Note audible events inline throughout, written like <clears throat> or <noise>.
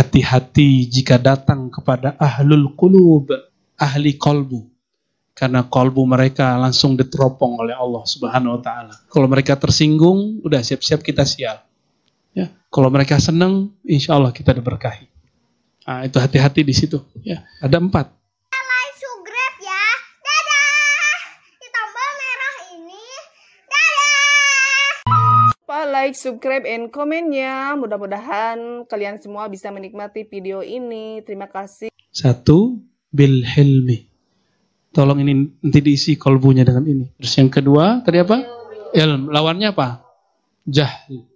hati-hati jika datang kepada ahlul qulub, ahli kolbu. Karena kolbu mereka langsung diteropong oleh Allah Subhanahu wa taala. Kalau mereka tersinggung, udah siap-siap kita sial. Ya, kalau mereka senang, insya Allah kita diberkahi. Nah, itu hati-hati di situ. Ya, ada empat. like subscribe ya. Dadah. Di tombol merah ini. Dadah. lupa like, subscribe, and komennya. Mudah-mudahan kalian semua bisa menikmati video ini. Terima kasih. Satu, bil hilmi. Tolong ini nanti diisi kolbunya dengan ini. Terus yang kedua, tadi apa? Ilm. Lawannya apa? Jahil.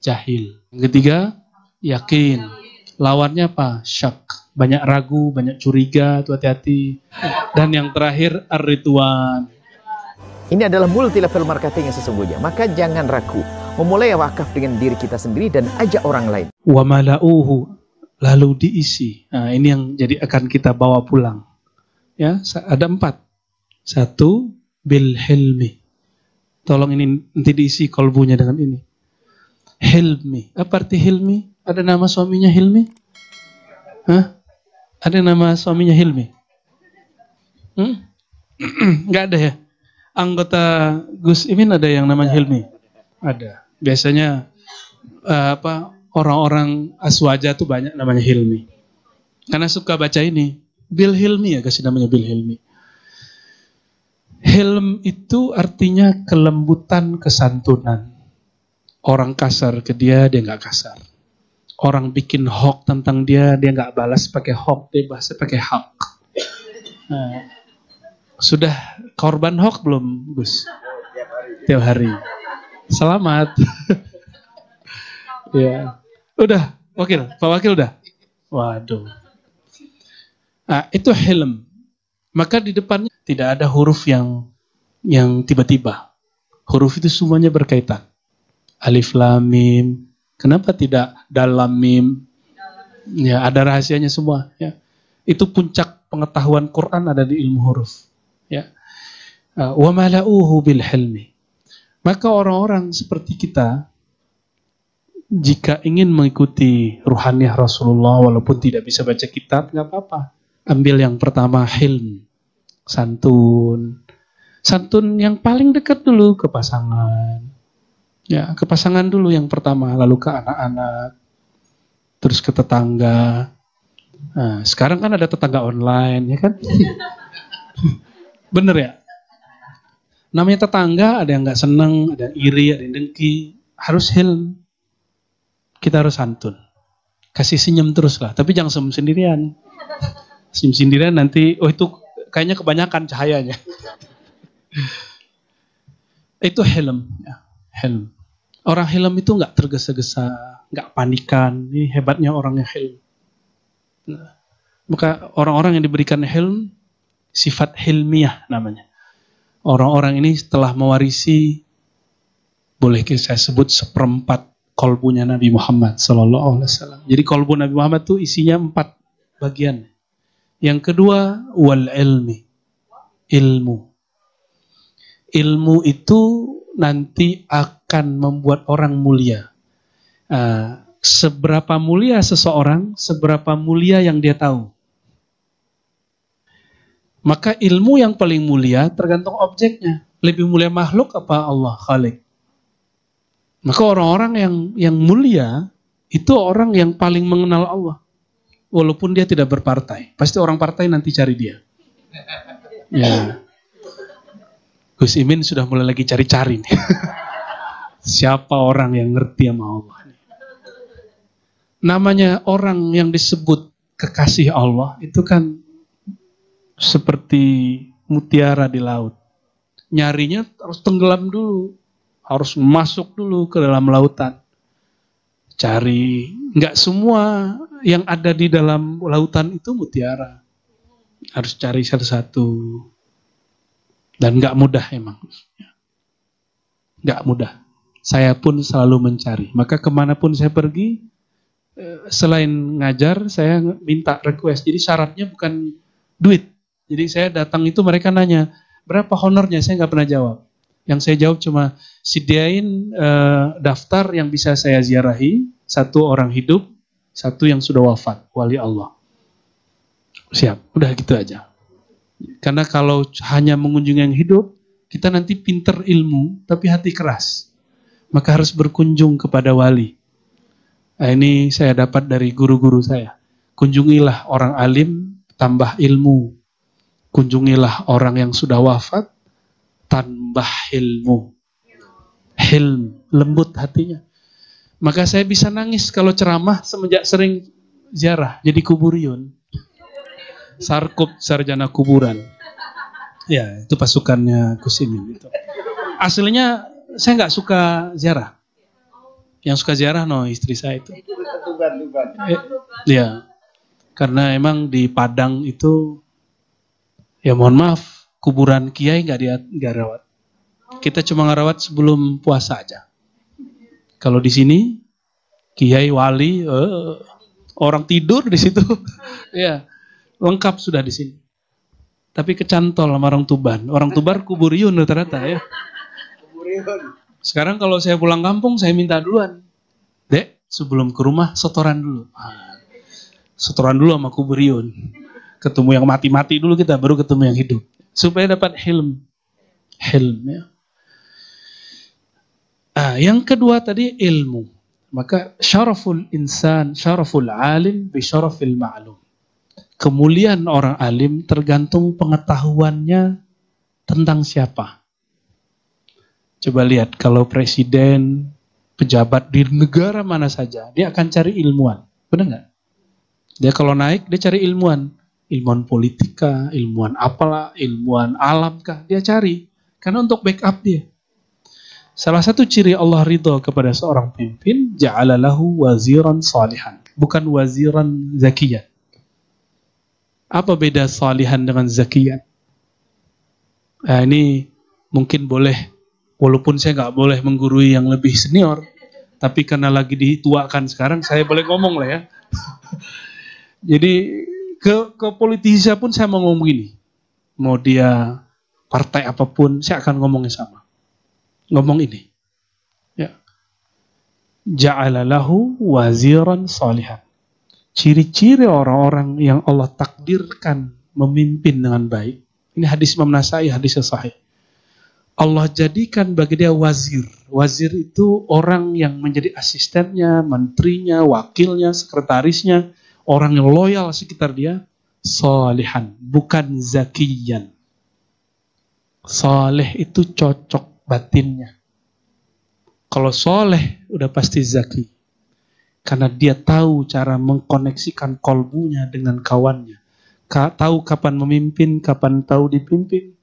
Jahil. Yang ketiga, yakin. Lawannya apa? Syak. Banyak ragu, banyak curiga, hati-hati. Dan yang terakhir, ar-ridwan. Ini adalah multi level marketing yang sesungguhnya. Maka jangan ragu. Memulai wakaf dengan diri kita sendiri dan ajak orang lain. Wa mala'uhu. Lalu diisi. Nah, ini yang jadi akan kita bawa pulang. Ya, ada empat. Satu, bil hilmi. Tolong ini nanti diisi kolbunya dengan ini. Hilmi. Apa arti Hilmi? Ada nama suaminya Hilmi? Hah? Ada nama suaminya Hilmi? Hmm? <clears throat> Nggak ada ya? Anggota Gus Imin ada yang namanya Hilmi? Ada. Biasanya eh, apa orang-orang aswaja tuh banyak namanya Hilmi. Karena suka baca ini. Bil Hilmi ya kasih namanya Bil Hilmi. Hilm itu artinya kelembutan, kesantunan. Orang kasar ke dia, dia nggak kasar. Orang bikin hoax tentang dia, dia nggak balas pakai hoax, dia bahasa pakai hak. Nah, sudah korban hoax belum, Gus? Tiap hari. Selamat. <laughs> ya. Udah, wakil. Pak Wakil udah? Waduh. Nah, itu hilm. Maka di depannya tidak ada huruf yang yang tiba-tiba. Huruf itu semuanya berkaitan. Alif lam mim. Kenapa tidak dalam mim? Ya, ada rahasianya semua, ya. Itu puncak pengetahuan Quran ada di ilmu huruf, ya. Uh, Wa mala'uhu bil hilmi. Maka orang-orang seperti kita jika ingin mengikuti ruhaniah Rasulullah walaupun tidak bisa baca kitab nggak apa-apa. Ambil yang pertama hilm, santun. Santun yang paling dekat dulu ke pasangan. Ya, ke pasangan dulu yang pertama, lalu ke anak-anak, terus ke tetangga. Nah, sekarang kan ada tetangga online, ya kan? <laughs> Bener ya? Namanya tetangga, ada yang nggak seneng, ada yang iri, ada yang dengki. Harus hilm. Kita harus santun. Kasih senyum terus lah, tapi jangan senyum sendirian. Senyum sendirian nanti, oh itu kayaknya kebanyakan cahayanya. <laughs> itu helm, ya, helm. Orang helm itu nggak tergesa-gesa, nggak panikan. Ini hebatnya orang yang helm. Nah, maka orang-orang yang diberikan helm, sifat hilmiah namanya. Orang-orang ini setelah mewarisi, boleh saya sebut seperempat kolbunya Nabi Muhammad Sallallahu Alaihi Wasallam. Jadi kolbu Nabi Muhammad itu isinya empat bagian. Yang kedua wal ilmi, ilmu. Ilmu itu nanti akan membuat orang mulia. Uh, seberapa mulia seseorang, seberapa mulia yang dia tahu. Maka ilmu yang paling mulia tergantung objeknya. Lebih mulia makhluk apa Allah Khalik? Maka orang-orang yang yang mulia itu orang yang paling mengenal Allah. Walaupun dia tidak berpartai. Pasti orang partai nanti cari dia. Ya. Gus Imin sudah mulai lagi cari-cari nih. <laughs> Siapa orang yang ngerti sama Allah? Namanya orang yang disebut kekasih Allah itu kan seperti mutiara di laut. Nyarinya harus tenggelam dulu, harus masuk dulu ke dalam lautan. Cari, nggak semua yang ada di dalam lautan itu mutiara. Harus cari satu-satu. Dan nggak mudah emang. Nggak mudah. Saya pun selalu mencari. Maka ke mana pun saya pergi, eh, selain ngajar, saya minta request. Jadi syaratnya bukan duit. Jadi saya datang itu mereka nanya, berapa honornya? Saya nggak pernah jawab. Yang saya jawab cuma sediain eh, daftar yang bisa saya ziarahi, satu orang hidup, satu yang sudah wafat, wali Allah. Siap, udah gitu aja. Karena kalau hanya mengunjungi yang hidup, kita nanti pinter ilmu, tapi hati keras. Maka harus berkunjung kepada wali. Nah, ini saya dapat dari guru-guru saya. Kunjungilah orang alim, tambah ilmu. Kunjungilah orang yang sudah wafat, tambah ilmu. Hilm, lembut hatinya. Maka saya bisa nangis kalau ceramah semenjak sering ziarah jadi kuburion. Sarkup sarjana kuburan. Ya, itu pasukannya Kusimin itu. Aslinya saya nggak suka ziarah. Yang suka ziarah no istri saya itu. Eh, ya, karena emang di Padang itu ya mohon maaf kuburan kiai nggak dia nggak rawat. Kita cuma ngerawat sebelum puasa aja. Kalau di sini kiai wali eh, orang tidur di situ, <laughs> ya lengkap sudah di sini. Tapi kecantol sama orang Tuban. Orang Tuban kuburiun rata-rata ya. Sekarang kalau saya pulang kampung saya minta duluan. Dek, sebelum ke rumah setoran dulu. Ah, setoran dulu sama kuburiun. Ketemu yang mati-mati dulu kita baru ketemu yang hidup. Supaya dapat hilm. Hilm ya. Ah, yang kedua tadi ilmu. Maka syaraful insan, syaraful alim bi syarafil ma'lum. Kemuliaan orang alim tergantung pengetahuannya tentang siapa. Coba lihat kalau presiden, pejabat di negara mana saja, dia akan cari ilmuwan. Benar nggak? Dia kalau naik, dia cari ilmuwan. Ilmuwan politika, ilmuwan apalah, ilmuwan alamkah, dia cari. Karena untuk backup dia. Salah satu ciri Allah ridho kepada seorang pemimpin, ja'alalahu waziran salihan. Bukan waziran zakiyan. Apa beda salihan dengan zakiyan? Nah, ini mungkin boleh, walaupun saya nggak boleh menggurui yang lebih senior, tapi karena lagi dituakan sekarang, saya boleh ngomong lah ya. <laughs> Jadi ke, ke politisi pun saya mau ngomong gini. Mau dia partai apa pun, saya akan ngomongnya sama ngomong ini. Ya. Ja'alalahu waziran salihan. Ciri-ciri orang-orang yang Allah takdirkan memimpin dengan baik. Ini hadis Imam Nasai, hadis yang sahih. Allah jadikan bagi dia wazir. Wazir itu orang yang menjadi asistennya, menterinya, wakilnya, sekretarisnya, orang yang loyal sekitar dia, salihan, bukan zakiyan. Saleh itu cocok batinnya. Kalau soleh udah pasti zaki. Karena dia tahu cara mengkoneksikan kolbunya dengan kawannya. Ka tahu kapan memimpin, kapan tahu dipimpin.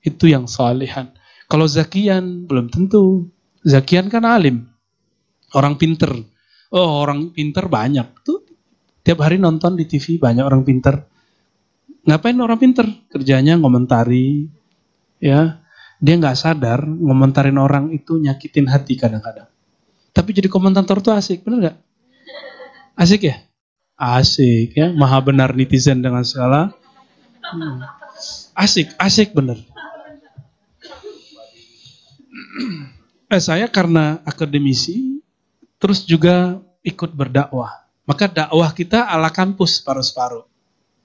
Itu yang solehan. Kalau zakian belum tentu. Zakian kan alim. Orang pinter. Oh orang pinter banyak. Tuh tiap hari nonton di TV banyak orang pinter. Ngapain orang pinter? Kerjanya ngomentari, ya dia nggak sadar ngomentarin orang itu nyakitin hati kadang-kadang. Tapi jadi komentator tuh asik, bener nggak? Asik ya? Asik ya, maha benar netizen dengan segala. Hmm. Asik, asik bener. Eh, saya karena akademisi, terus juga ikut berdakwah. Maka dakwah kita ala kampus paru-paru.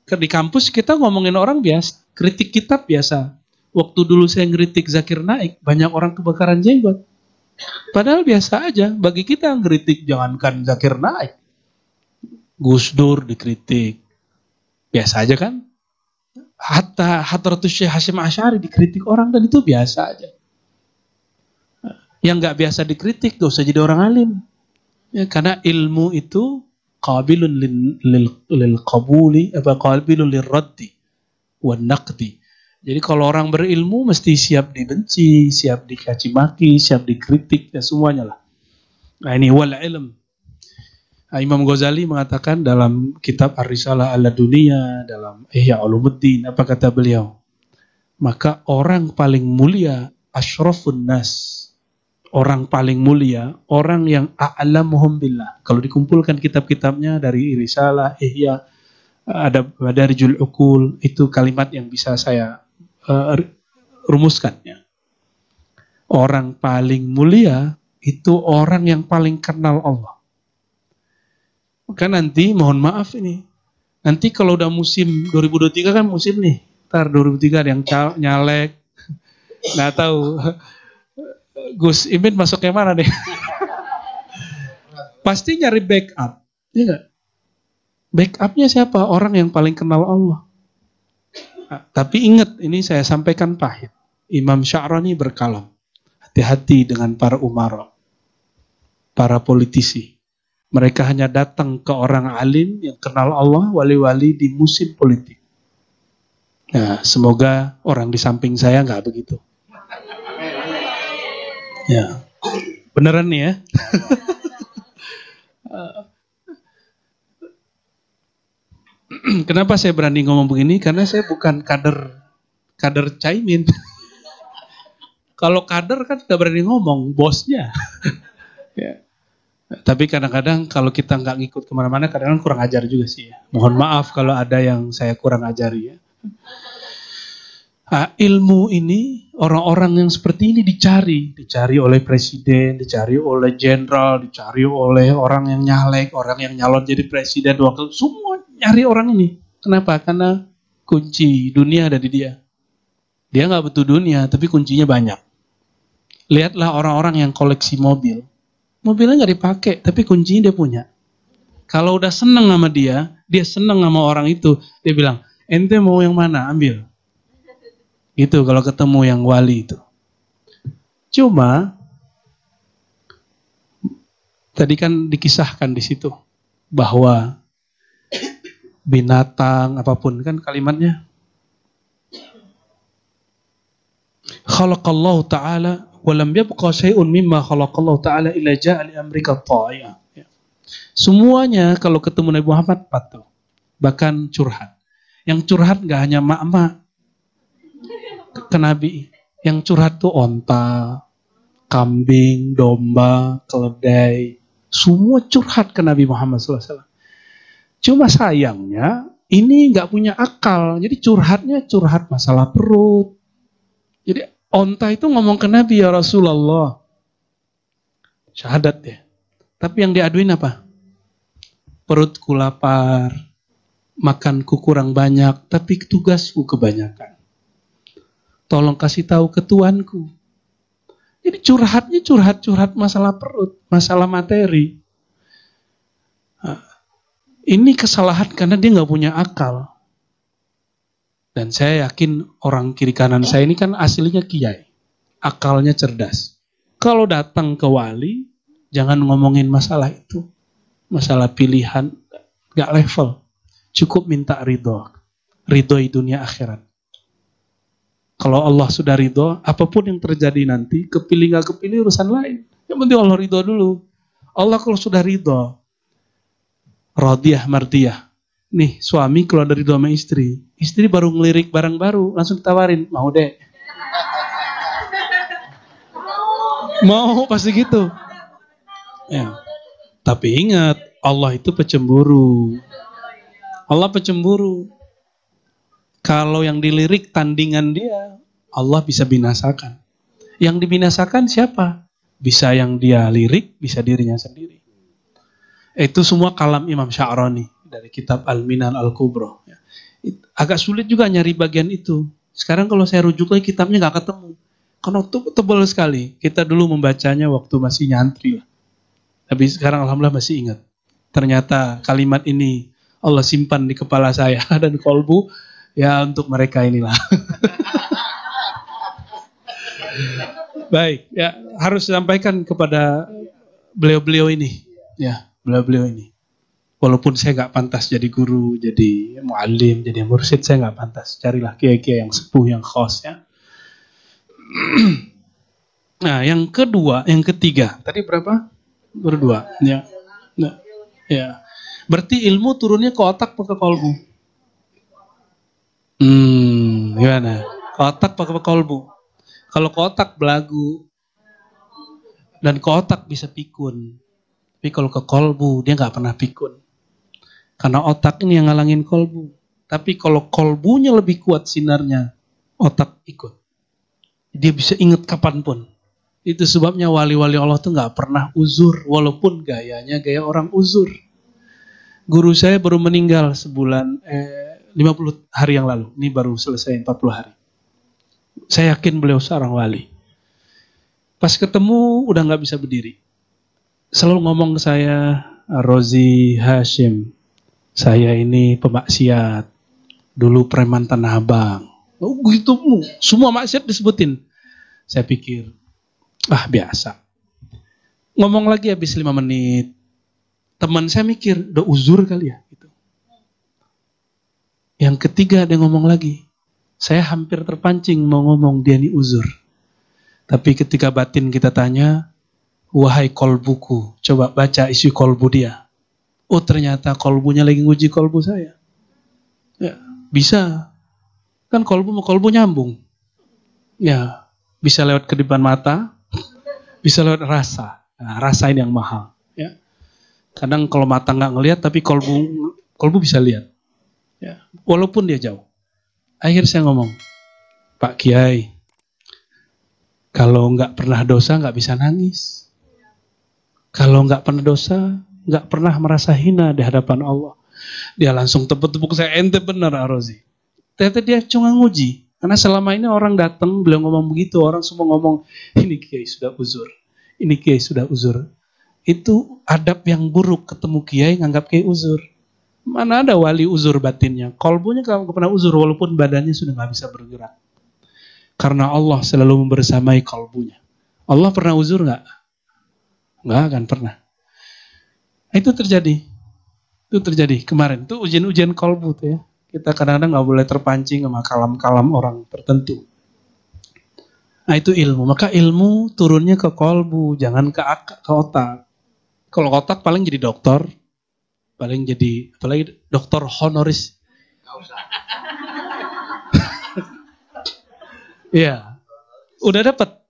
Di kampus kita ngomongin orang biasa, kritik kitab biasa, waktu dulu saya ngeritik Zakir Naik, banyak orang kebakaran jenggot. Padahal biasa aja, bagi kita ngeritik jangankan Zakir Naik. Gus Dur dikritik. Biasa aja kan? Hatta Hadratus Syekh Hashim Asyari dikritik orang dan itu biasa aja. Yang nggak biasa dikritik gak usah jadi orang alim. Ya, karena ilmu itu qabilun lil, lil, qabuli apa qabilun lil raddi wa naqdi jadi kalau orang berilmu mesti siap dibenci, siap dikaci maki, siap dikritik, ya semuanya lah. Nah ini wal ilm. Nah, Imam Ghazali mengatakan dalam kitab Ar-Risalah ala Dunia, dalam Ihya Ulumuddin, apa kata beliau? Maka orang paling mulia, ashrafun nas. Orang paling mulia, orang yang a'lamuhum billah. Kalau dikumpulkan kitab-kitabnya dari Risalah, Ihya, ada dari Jul Ukul, itu kalimat yang bisa saya uh, rumuskannya. Orang paling mulia itu orang yang paling kenal Allah. Kan nanti mohon maaf ini. Nanti kalau udah musim 2023 kan musim nih. Ntar 2003 ada yang nyalek. <laughs> Nggak tahu. Gus Imin masuknya mana deh? <laughs> Pasti nyari backup. Iya? Backupnya siapa? Orang yang paling kenal Allah. Nah, tapi ingat, ini saya sampaikan pahit. Imam Sya'rani berkalam. Hati-hati dengan para umara. Para politisi. Mereka hanya datang ke orang alim yang kenal Allah, wali-wali di musim politik. Nah, semoga orang di samping saya nggak begitu. Ya, beneran nih ya. Kenapa saya berani ngomong begini? Karena saya bukan kader kader Caimin. Kalau kader kan nggak berani ngomong, bosnya. ya. Tapi kadang-kadang kalau kita nggak ngikut ke mana-mana, kadang-kadang kurang ajar juga sih ya. Mohon maaf kalau ada yang saya kurang ajari ya. Nah, ilmu ini orang-orang yang seperti ini dicari, dicari oleh presiden, dicari oleh jenderal, dicari oleh orang yang nyalek, orang yang nyalon jadi presiden, wakil, semua nyari orang ini. Kenapa? Karena kunci dunia ada di dia. Dia nggak butuh dunia, tapi kuncinya banyak. Lihatlah orang-orang yang koleksi mobil. Mobilnya nggak dipakai, tapi kuncinya dia punya. Kalau udah seneng sama dia, dia seneng sama orang itu, dia bilang, ente mau yang mana? Ambil. Itu kalau ketemu yang wali itu. Cuma tadi kan dikisahkan di situ bahwa binatang apa pun kan kalimatnya khalaqallahu taala wa lam yabqa syai'un mimma khalaqallahu taala illa ja'a li amrika ta'i'a. Ya. Semuanya kalau ketemu Nabi Muhammad patuh. Bahkan curhat. Yang curhat nggak hanya mak-mak, ke Nabi. Yang curhat tuh onta, kambing, domba, keledai. Semua curhat ke Nabi Muhammad SAW. Cuma sayangnya ini nggak punya akal. Jadi curhatnya curhat masalah perut. Jadi onta itu ngomong ke Nabi ya Rasulullah. Syahadat ya. Tapi yang diaduin apa? Perutku lapar, makanku kurang banyak, tapi tugasku kebanyakan tolong kasih tahu ke tuanku. Jadi curhatnya curhat-curhat masalah perut, masalah materi. Ini kesalahan karena dia nggak punya akal. Dan saya yakin orang kiri kanan saya ini kan aslinya kiai. Akalnya cerdas. Kalau datang ke wali, jangan ngomongin masalah itu. Masalah pilihan, nggak level. Cukup minta ridho. Ridho di dunia akhirat. Kalau Allah sudah ridho, apa pun yang terjadi nanti, kepilih nggak kepilih urusan lain. Yang penting Allah ridho dulu. Allah kalau sudah ridho, rodiyah mardiyah. Nih suami kalau dari sama istri, istri baru ngelirik barang baru, langsung tawarin, mau deh. Mau pasti gitu. Ya. Tapi ingat, Allah itu pecemburu. Allah pecemburu. Kalau yang dilirik tandingan dia, Allah bisa binasakan. Yang dibinasakan siapa? Bisa yang dia lirik, bisa dirinya sendiri. Itu semua kalam Imam Sya'rani dari kitab Al-Minan Al-Kubro. Agak sulit juga nyari bagian itu. Sekarang kalau saya rujuk lagi kitabnya nggak ketemu. Karena tebal sekali. Kita dulu membacanya waktu masih nyantri lah. Tapi sekarang Alhamdulillah masih ingat. Ternyata kalimat ini Allah simpan di kepala saya <laughs> dan kolbu ya untuk mereka inilah. Baik, ya harus sampaikan kepada beliau-beliau ini, ya beliau-beliau ini. Walaupun saya nggak pantas jadi guru, jadi mualim, jadi mursyid, saya nggak pantas. Carilah kiai-kiai yang sepuh, yang khos ya. <clears throat> nah, yang kedua, yang ketiga, tadi berapa? Berdua, ya. Nah, ya. Berarti ilmu turunnya ke otak atau ke kolbu? Hmm, gimana? Ke otak atau ke kolbu? Kalau ke otak belagu dan ke otak bisa pikun. Tapi kalau ke kolbu dia nggak pernah pikun. Karena otak ini yang ngalangin kolbu. Tapi kalau kolbunya lebih kuat sinarnya, otak ikut. Dia bisa ingat kapan pun. Itu sebabnya wali-wali Allah tuh nggak pernah uzur, walaupun gayanya gaya orang uzur. Guru saya baru meninggal sebulan eh, 50 hari yang lalu. Ini baru selesai 40 hari. Saya yakin beliau seorang wali. Pas ketemu udah nggak bisa berdiri. Selalu ngomong ke saya, Rozi Hashim, saya ini pemaksiat. Dulu preman Tanah Abang. Oh gitu, semua maksiat disebutin. Saya pikir, ah biasa. Ngomong lagi habis lima menit. Teman saya mikir, udah uzur kali ya. Yang ketiga dia ngomong lagi. Saya hampir terpancing mau ngomong dia ini uzur. Tapi ketika batin kita tanya, wahai kolbuku, coba baca isi kolbu dia. Oh ternyata kolbunya lagi nguji kolbu saya. Ya, bisa. Kan kolbu mau kolbu nyambung. Ya, bisa lewat kedipan mata, bisa lewat rasa. Nah, rasa ini yang mahal. Ya. Kadang kalau mata nggak ngelihat, tapi kolbu kolbu bisa lihat. Ya. Walaupun dia jauh. Akhir saya ngomong, Pak Kiai, kalau nggak pernah dosa nggak bisa nangis. Kalau nggak pernah dosa nggak pernah merasa hina di hadapan Allah. Dia langsung tepuk-tepuk saya ente benar Arozi. Ternyata dia cuma nguji. Karena selama ini orang datang beliau ngomong begitu, orang semua ngomong ini kiai sudah uzur, ini kiai sudah uzur. Itu adab yang buruk ketemu kiai nganggap kiai uzur. Mana ada wali uzur batinnya? Kolbunya kalau pernah uzur walaupun badannya sudah nggak bisa bergerak. Karena Allah selalu membersamai kalbunya. Allah pernah uzur nggak? Nggak akan pernah. Itu terjadi. Itu terjadi kemarin. Itu ujian-ujian kalbu tuh ya. Kita kadang-kadang nggak boleh terpancing sama kalam-kalam orang tertentu. Nah itu ilmu. Maka ilmu turunnya ke kolbu, jangan ke, ke otak. Kalau otak paling jadi dokter, paling jadi apalagi dokter honoris. <laughs> Iya. Udah dapat.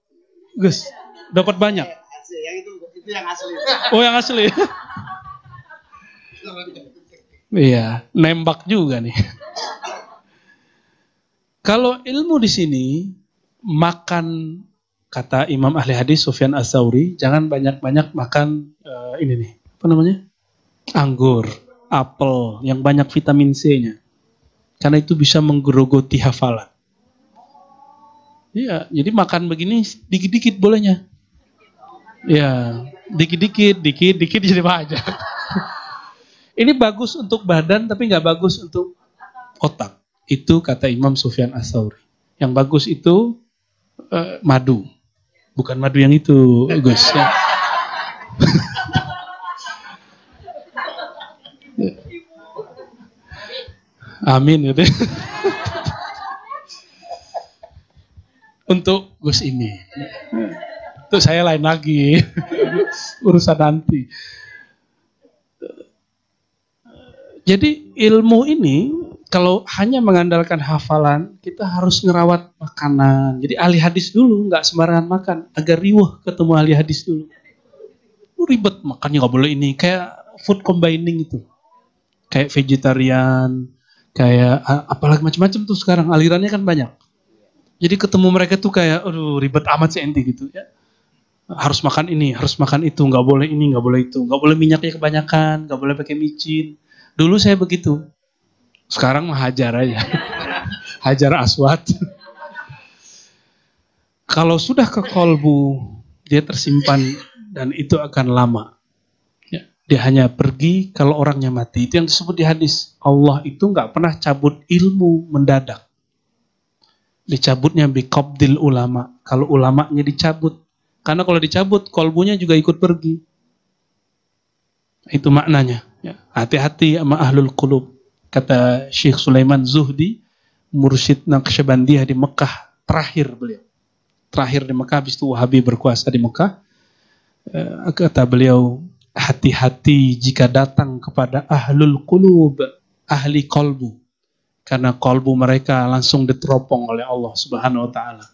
Gus, dapat banyak. Yang itu, itu yang asli. Oh, yang asli. <laughs> Iya, nembak juga nih. Kalau ilmu di sini makan kata Imam ahli hadis Sufyan Ats-Tsauri, jangan banyak-banyak makan uh, ini nih, apa namanya? Anggur, apel yang banyak vitamin C-nya. Karena itu bisa menggerogoti hafalan. Iya, jadi makan begini dikit-dikit bolehnya. Iya, dikit-dikit, dikit-dikit jadi banyak. <laughs> Ini bagus untuk badan tapi nggak bagus untuk otak. Itu kata Imam Sufyan Ats-Tsauri. Yang bagus itu uh, madu. Bukan madu yang itu, Gus. Ya. <laughs> Amin gitu. untuk Gus ini. Itu saya lain lagi. Urusan nanti. Jadi ilmu ini kalau hanya mengandalkan hafalan, kita harus ngerawat makanan. Jadi ahli hadis dulu, nggak sembarangan makan. Agar riuh ketemu ahli hadis dulu. Lu ribet makannya nggak boleh ini. Kayak food combining itu. Kayak vegetarian, kayak apalagi macam-macam tuh sekarang alirannya kan banyak. Jadi ketemu mereka tuh kayak, aduh ribet amat sih enti gitu ya. Harus makan ini, harus makan itu, nggak boleh ini, nggak boleh itu, nggak boleh minyaknya kebanyakan, nggak boleh pakai micin. Dulu saya begitu. Sekarang mah hajar aja. <laughs> hajar aswat. Kalau sudah ke kolbu, dia tersimpan dan itu akan lama. Ya, dia hanya pergi kalau orangnya mati. Itu yang disebut di hadis. Allah itu nggak pernah cabut ilmu mendadak dicabutnya bikobdil ulama. Kalau ulamanya dicabut. Karena kalau dicabut, kolbunya juga ikut pergi. Itu maknanya. Ya, hati-hati sama ahlul qulub. Kata Syekh Sulaiman Zuhdi, mursyid Naqsyabandiyah di Mekah, terakhir beliau. Terakhir di Mekah, habis itu Wahabi berkuasa di Mekah. Eh, kata beliau, hati-hati jika datang kepada ahlul qulub, ahli kolbu karena kolbu mereka langsung diteropong oleh Allah Subhanahu wa taala.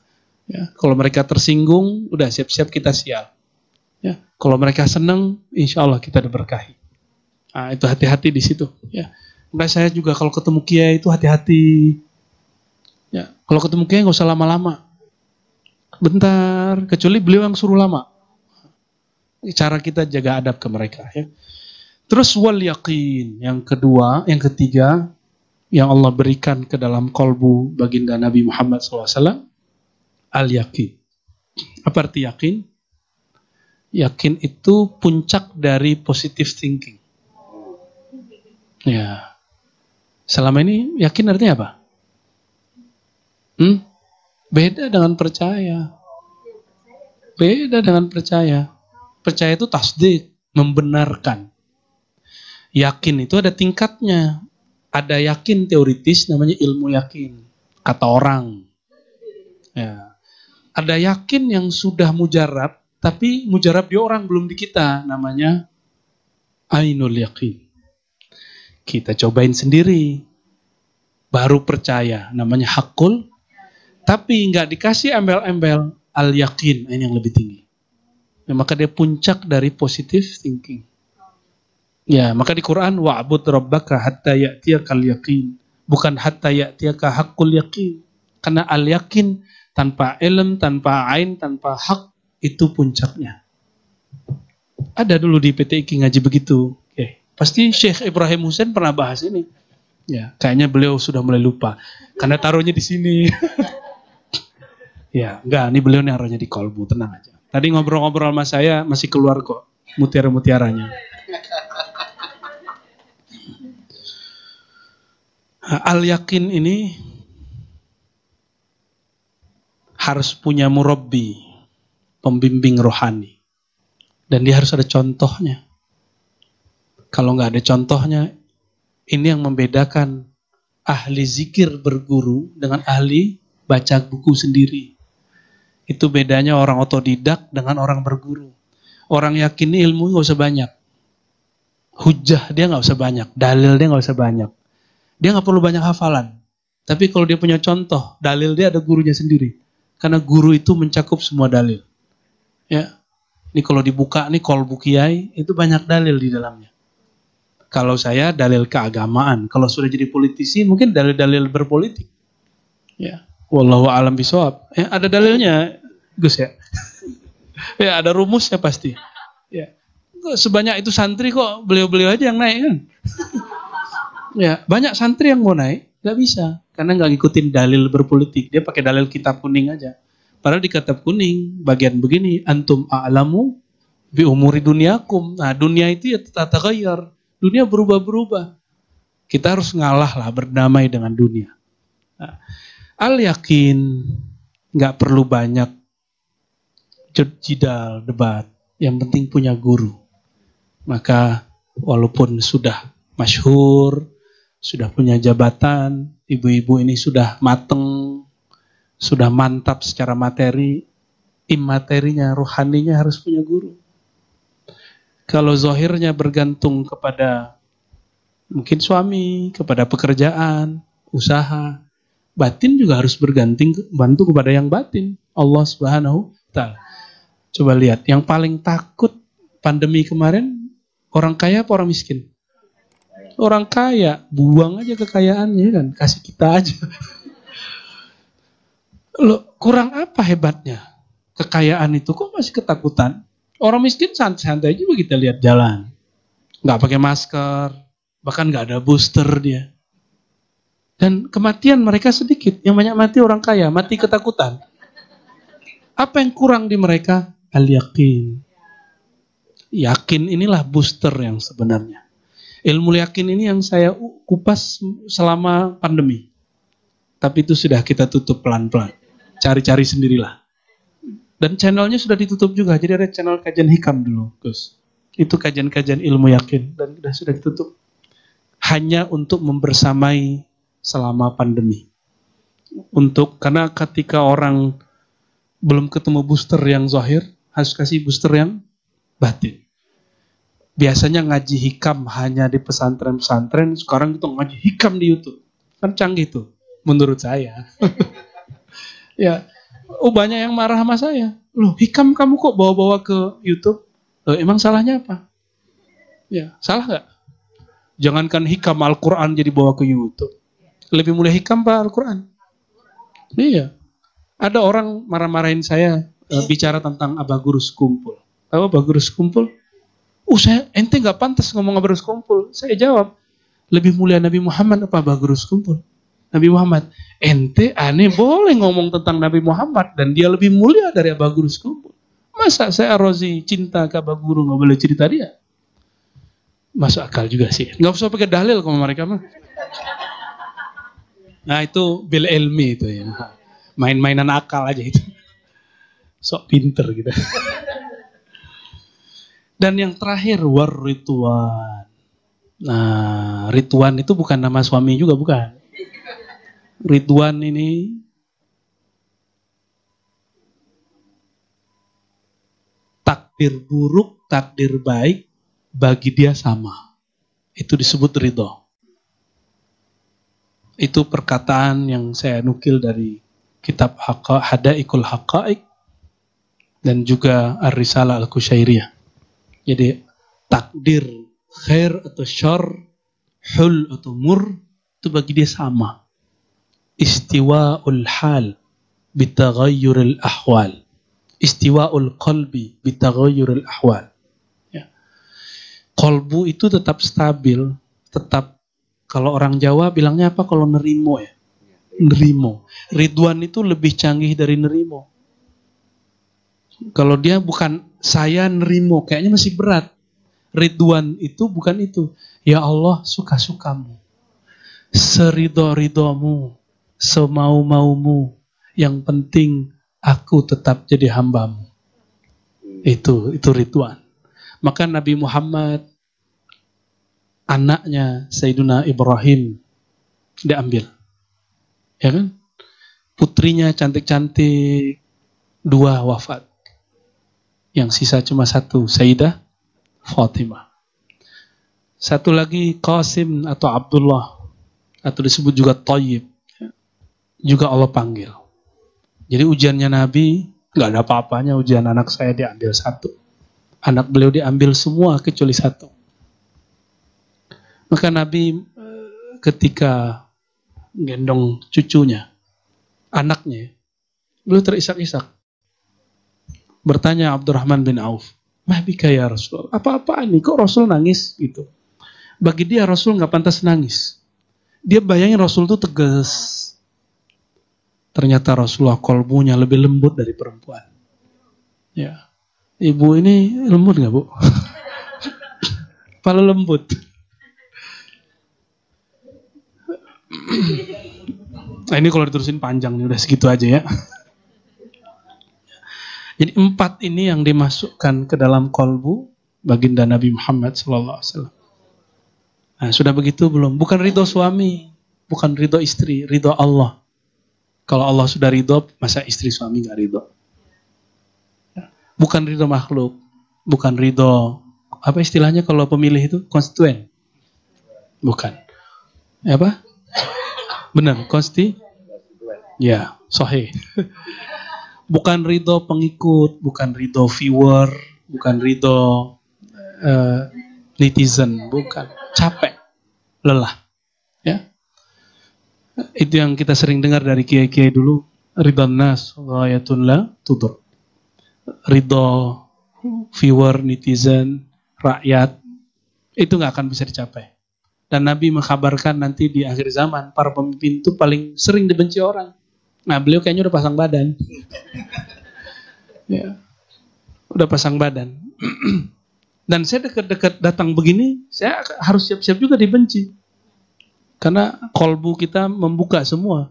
Ya, kalau mereka tersinggung, udah siap-siap kita sial. Ya, kalau mereka senang, insya Allah kita diberkahi. Nah, itu hati-hati di situ. Ya, Makanya saya juga kalau ketemu kiai itu hati-hati. Ya, kalau ketemu kiai nggak usah lama-lama. Bentar, kecuali beliau yang suruh lama. Cara kita jaga adab ke mereka. Ya. Terus wal yakin. Yang kedua, yang ketiga, yang Allah berikan ke dalam kolbu baginda Nabi Muhammad SAW, al yakin. Apa arti yakin? Yakin itu puncak dari positive thinking. Ya. Selama ini yakin artinya apa? Hmm? Beda dengan percaya. Beda dengan percaya. Percaya itu tasdik, membenarkan. Yakin itu ada tingkatnya. Ada yakin teoritis namanya ilmu yakin. Kata orang. Ya. Ada yakin yang sudah mujarab, tapi mujarab di orang belum di kita, namanya ainul yakin. Kita cobain sendiri, baru percaya, namanya hakul. Tapi nggak dikasih embel-embel al yakin, ini yang lebih tinggi. Ya, maka dia puncak dari positive thinking. Ya, maka di Quran wa'bud rabbaka hatta ya'tiyakal yakin. Bukan hatta ya'tiyaka hakul yakin. Karena al yakin tanpa ilm, tanpa ain, tanpa hak itu puncaknya. Ada dulu di PT IKI ngaji begitu. Oke. Pasti Syekh Ibrahim Hussein pernah bahas ini. Ya, kayaknya beliau sudah mulai lupa. Karena taruhnya di sini. <laughs> ya, enggak, ini beliau naruhnya di kolbu, tenang aja. Tadi ngobrol-ngobrol sama saya masih keluar kok mutiara-mutiaranya. Al yakin ini harus punya murabbi, pembimbing rohani. Dan dia harus ada contohnya. Kalau nggak ada contohnya, ini yang membedakan ahli zikir berguru dengan ahli baca buku sendiri. Itu bedanya orang otodidak dengan orang berguru. Orang yakin ilmu nggak usah banyak. Hujah dia nggak usah banyak, dalil dia nggak usah banyak. Dia nggak perlu banyak hafalan. Tapi kalau dia punya contoh, dalil dia ada gurunya sendiri. Karena guru itu mencakup semua dalil. Ya. Ini kalau dibuka nih kolbu kiai itu banyak dalil di dalamnya. Kalau saya dalil keagamaan, kalau sudah jadi politisi mungkin dalil-dalil berpolitik. Ya. Wallahu alam bisawab. Ya, ada dalilnya, Gus ya. <laughs> ya, ada rumusnya pasti. Ya. Kok sebanyak itu santri kok beliau-beliau aja yang naik kan? <laughs> ya, banyak santri yang mau naik, nggak bisa karena nggak ngikutin dalil berpolitik. Dia pakai dalil kitab kuning aja. Padahal di kitab kuning bagian begini antum a'lamu bi umuri duniakum. Nah, dunia itu ya tata gayar. Dunia berubah-berubah. Kita harus ngalah lah berdamai dengan dunia. Nah, al yakin nggak perlu banyak jidal debat. Yang penting punya guru. Maka walaupun sudah masyhur, sudah punya jabatan, ibu-ibu ini sudah mateng, sudah mantap secara materi, imaterinya, rohaninya harus punya guru. Kalau zohirnya bergantung kepada mungkin suami, kepada pekerjaan, usaha, batin juga harus bergantung bantu kepada yang batin, Allah Subhanahu taala. Coba lihat, yang paling takut pandemi kemarin orang kaya apa orang miskin? Orang kaya, buang aja kekayaannya kan, kasih kita aja. <laughs> Loh, kurang apa hebatnya? Kekayaan itu kok masih ketakutan? Orang miskin santai-santai aja kita lihat jalan. Nggak pakai masker, bahkan nggak ada booster dia. Dan kematian mereka sedikit. Yang banyak mati orang kaya, mati ketakutan. Apa yang kurang di mereka? Al-yakin. Yakin inilah booster yang sebenarnya. Ilmu yakin ini yang saya kupas selama pandemi. Tapi itu sudah kita tutup pelan-pelan cari-cari sendirilah. Dan channelnya sudah ditutup juga, jadi ada channel kajian hikam dulu, Gus. Itu kajian-kajian ilmu yakin dan sudah sudah ditutup. Hanya untuk membersamai selama pandemi. Untuk karena ketika orang belum ketemu booster yang zahir, harus kasih booster yang batin. Biasanya ngaji hikam hanya di pesantren-pesantren, sekarang itu ngaji hikam di YouTube. Kan canggih tuh, menurut saya. <laughs> Ya, oh banyak yang marah sama saya. Loh, hikam kamu kok bawa-bawa ke YouTube? Loh, emang salahnya apa? Ya, salah nggak? Jangankan hikam Al-Quran jadi bawa ke YouTube. Lebih mulia hikam pak Al-Quran? Iya. Ada orang marah-marahin saya uh, bicara tentang Abah Guru Sekumpul. Tahu Abah Guru Sekumpul? Uh, saya ente nggak pantas ngomong Aba Gurus Kumpul. Saya jawab, lebih mulia Nabi Muhammad apa Aba Gurus Kumpul? Nabi Muhammad, ente aneh boleh ngomong tentang Nabi Muhammad dan dia lebih mulia dari Aba Gurus Kumpul. Masa saya Rozi cinta ke Aba Guru nggak boleh cerita dia? Masuk akal juga sih. Nggak usah pakai dalil kalau mereka mah. Nah itu bil ilmi itu ya. Main-mainan akal aja itu. Sok pinter gitu. <laughs> Dan yang terakhir war rituan. Nah, Rituan itu bukan nama suami juga bukan. Ridwan ini takdir buruk, takdir baik bagi dia sama. Itu disebut ridho. Itu perkataan yang saya nukil dari kitab Hadaikul Haqaik dan juga Ar-Risalah Al-Kusyairiyah. Jadi takdir khair atau syar, hul atau mur itu bagi dia sama. Istiwa'ul hal bitaghayyuril ahwal. Istiwa'ul qalbi bitaghayyuril ahwal. Ya. Kolbu itu tetap stabil, tetap kalau orang Jawa bilangnya apa kalau nerimo ya? Nerimo. Ridwan itu lebih canggih dari nerimo. Kalau dia bukan saya nerimo, kayaknya masih berat. Ridwan itu bukan itu. Ya Allah suka-sukamu. Seridho-ridhomu. Semau-maumu. Yang penting aku tetap jadi hambamu. Itu, itu Ridwan. Maka Nabi Muhammad anaknya Sayyiduna Ibrahim diambil. Ya kan? Putrinya cantik-cantik, dua wafat. Yang sisa cuma satu, Sayyidah Fatimah. Satu lagi Qasim atau Abdullah atau disebut juga Tayyib. Juga Allah panggil. Jadi ujiannya Nabi nggak ada apa-apanya ujian anak saya diambil satu. Anak beliau diambil semua kecuali satu. Maka Nabi ketika gendong cucunya, anaknya, beliau terisak-isak. Bertanya Abdurrahman bin Auf, Mahbika ya Rasul, apa-apaan nih, kok Rasul nangis gitu. Bagi dia Rasul nggak pantas nangis. Dia bayangin Rasul itu tegas. Ternyata Rasulullah kolbunya lebih lembut dari perempuan. Ya, ibu ini lembut nggak bu? <laughs> Paling lembut. <clears throat> Nah ini kalau diterusin panjang nih, udah segitu aja ya. Jadi empat ini yang dimasukkan ke dalam kolbu baginda Nabi Muhammad SAW. Nah sudah begitu belum? Bukan ridho suami, bukan ridho istri, ridho Allah. Kalau Allah sudah ridho, masa istri suami nggak ridho? Bukan ridho makhluk, bukan ridho apa istilahnya kalau pemilih itu konstituen? Bukan. Apa? Benar, konsti? Ya, sahih. <laughs> Bukan ridho pengikut, bukan ridho viewer, bukan ridho uh, netizen, bukan. Capek, lelah. Ya. Itu yang kita sering dengar dari kiai-kiai dulu. Ridho nas, ghayatullah, tudur. Ridho viewer, netizen, rakyat, itu nggak akan bisa dicapai. Dan Nabi mengkabarkan nanti di akhir zaman para pemimpin itu paling sering dibenci orang. Nah beliau kayaknya udah pasang badan. ya, udah pasang badan. <clears throat> Dan saya dekat-dekat datang begini, saya harus siap-siap juga dibenci. Karena kolbu kita membuka semua.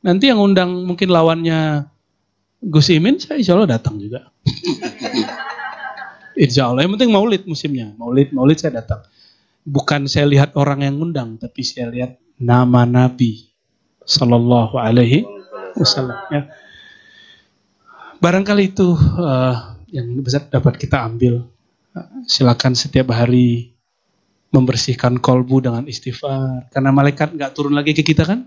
Nanti yang undang mungkin lawannya Gus Imin, saya insya Allah datang juga. <laughs> insya Allah, yang penting maulid musimnya. Maulid, maulid saya datang bukan saya lihat orang yang undang, tapi saya lihat nama Nabi Sallallahu Alaihi Wasallam. Ya. Barangkali itu uh, yang bisa dapat kita ambil. silakan setiap hari membersihkan kolbu dengan istighfar. Karena malaikat nggak turun lagi ke kita kan?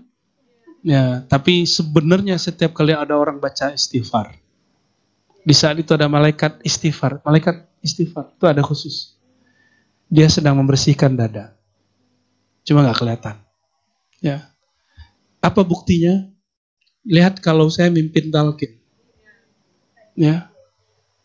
Ya, tapi sebenarnya setiap kali ada orang baca istighfar, di saat itu ada malaikat istighfar, malaikat istighfar itu ada khusus dia sedang membersihkan dada. Cuma nggak kelihatan. Ya. Apa buktinya? Lihat kalau saya mimpin talkin. Ya.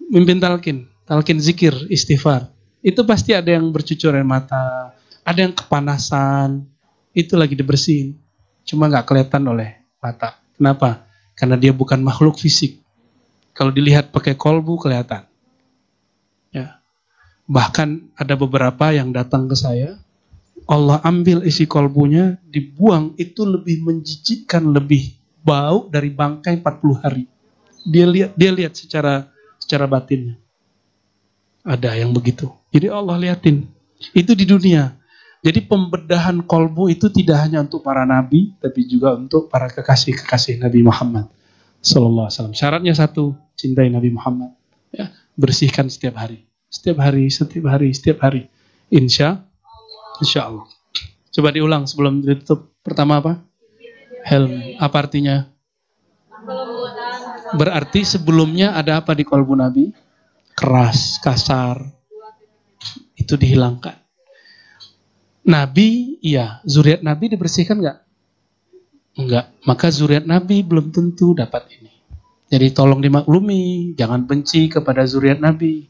Mimpin talkin, talkin zikir, istighfar. itu pasti ada yang bercucur mata, ada yang kepanasan, itu lagi dibersihin. Cuma nggak kelihatan oleh mata. Kenapa? Karena dia bukan makhluk fisik. Kalau dilihat pakai kolbu kelihatan. Ya. Bahkan ada beberapa yang datang ke saya, Allah ambil isi kolbunya, dibuang, itu lebih menjijikkan, lebih bau dari bangkai 40 hari. Dia lihat dia lihat secara secara batinnya. Ada yang begitu. Jadi Allah liatin. Itu di dunia. Jadi pembedahan kolbu itu tidak hanya untuk para nabi, tapi juga untuk para kekasih-kekasih Nabi Muhammad Sallallahu Alaihi Wasallam. Syaratnya satu, cintai Nabi Muhammad. Ya, bersihkan setiap hari, setiap hari, setiap hari, setiap hari. Insya, insya Allah. Coba diulang sebelum ditutup. Pertama apa? Helm. Apa artinya? Berarti sebelumnya ada apa di kolbu Nabi? Keras, kasar. Itu dihilangkan. Nabi, iya. Zuriat Nabi dibersihkan nggak? Enggak. Maka zuriat Nabi belum tentu dapat ini. Jadi tolong dimaklumi. Jangan benci kepada zuriat Nabi.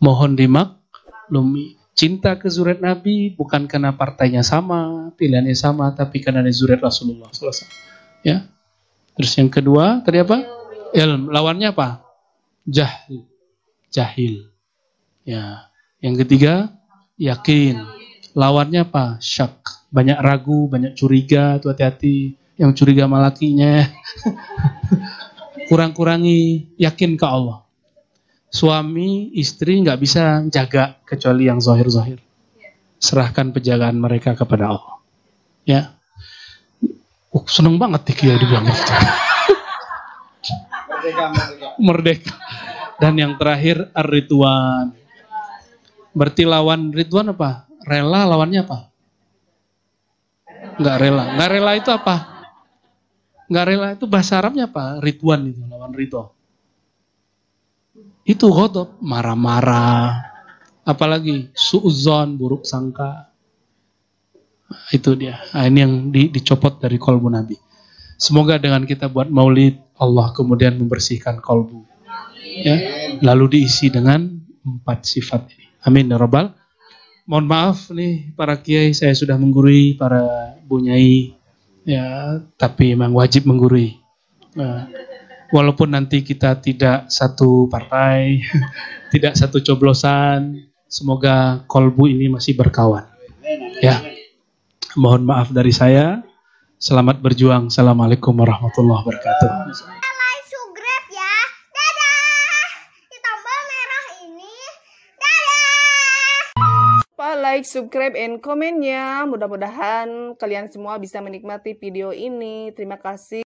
Mohon dimaklumi. Cinta ke zuriat Nabi bukan karena partainya sama, pilihannya sama, tapi karena ini zuriat Rasulullah SAW. Ya. Terus yang kedua, tadi apa? Ilm. Lawannya apa? Jahil. Jahil. Ya. Yang ketiga, yakin. Lawannya apa? Syak. Banyak ragu, banyak curiga, tuh hati-hati. Yang curiga sama lakinya. <laughs> Kurang-kurangi yakin ke Allah. Suami, istri nggak bisa jaga kecuali yang zohir-zohir. Serahkan penjagaan mereka kepada Allah. Ya. Uh, seneng banget nih Kiai dibilang gitu. Merdeka, merdeka. Merdeka. Dan yang terakhir ar-ridwan. Berarti lawan ridwan apa? Rela lawannya apa? Nggak rela. Nggak rela itu apa? Nggak rela itu bahasa Arabnya apa? Ridwan itu lawan ridho. Itu ghadab, marah-marah. Apalagi suuzon, buruk sangka. Itu dia. Nah, ini yang di- dicopot dari kolbu Nabi. Semoga dengan kita buat maulid, Allah kemudian membersihkan kolbu. Ya, lalu diisi dengan empat sifat ini. Amin ya. Mohon maaf nih para kiai, saya sudah menggurui para bunyai, ya, tapi memang wajib menggurui. Nah, walaupun nanti kita tidak satu partai, <laughs> tidak satu coblosan, semoga kolbu ini masih berkawan. Ya, mohon maaf dari saya. Selamat berjuang. Assalamualaikum warahmatullahi wabarakatuh. like subscribe ya. Dadah. Di tombol merah ini. Dadah. Lupa like, subscribe, and komennya. Mudah-mudahan kalian semua bisa menikmati video ini. Terima kasih.